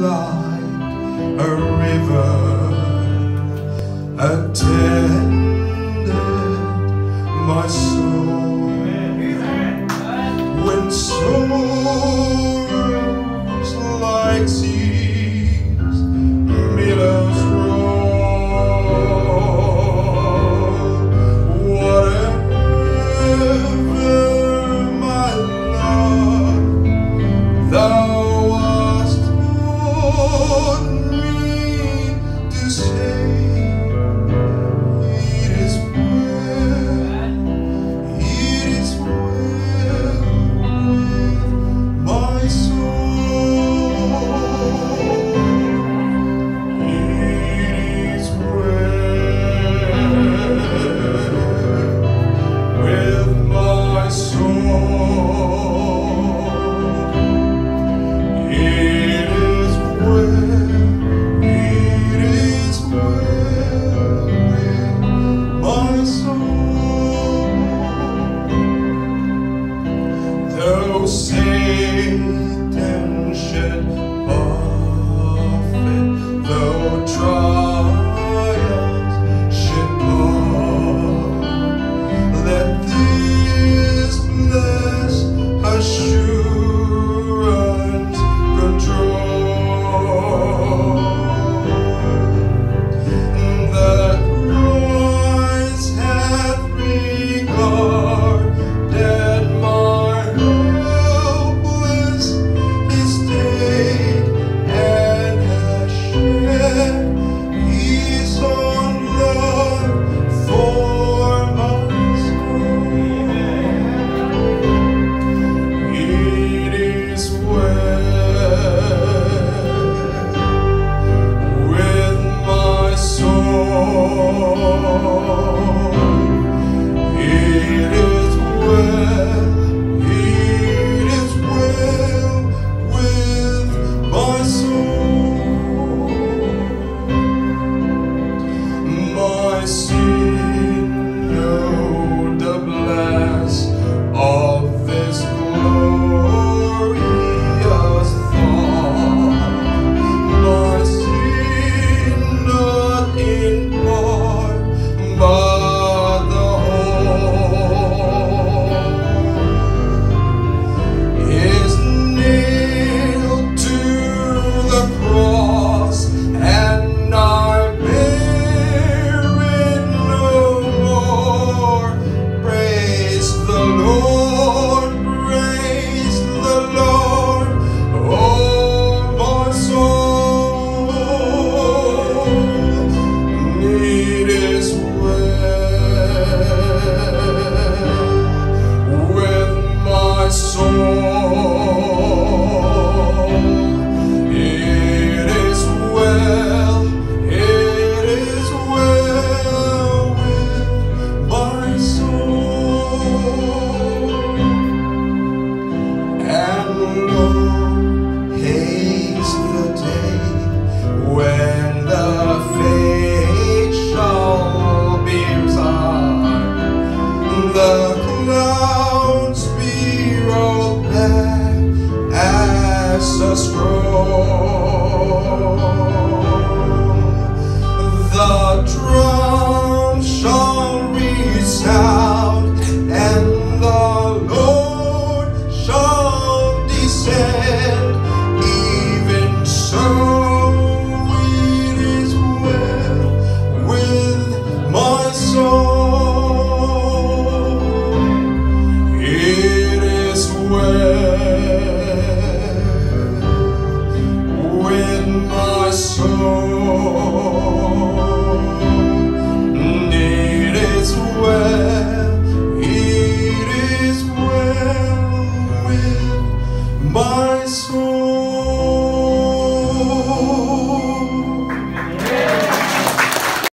like a river attended my soul see.